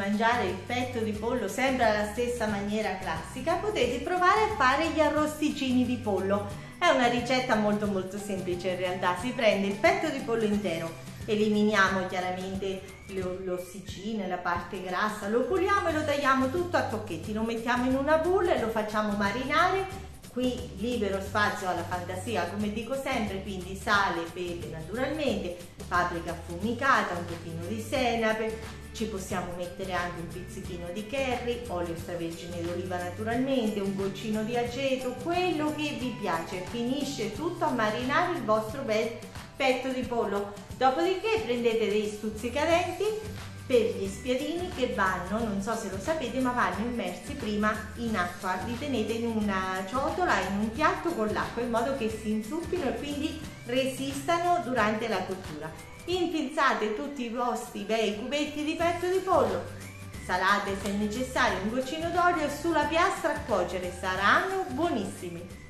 mangiare il petto di pollo sempre alla stessa maniera classica, potete provare a fare gli arrosticini di pollo. È una ricetta molto molto semplice in realtà, si prende il petto di pollo intero, eliminiamo chiaramente l'ossicina, la parte grassa, lo puliamo e lo tagliamo tutto a tocchetti, lo mettiamo in una bolla e lo facciamo marinare qui libero spazio alla fantasia come dico sempre quindi sale, pepe naturalmente paprika affumicata, un pochino di senape ci possiamo mettere anche un pizzichino di curry, olio extravergine d'oliva naturalmente, un goccino di aceto, quello che vi piace, finisce tutto a marinare il vostro bel petto di pollo. Dopodiché prendete dei stuzzicadenti per gli spiadini che vanno, non so se lo sapete, ma vanno immersi prima in acqua. Li tenete in una ciotola, in un piatto con l'acqua in modo che si inzuppino e quindi resistano durante la cottura. Infilzate tutti i vostri bei cubetti di petto di pollo, salate se necessario un goccino d'olio e sulla piastra a cuocere, saranno buonissimi.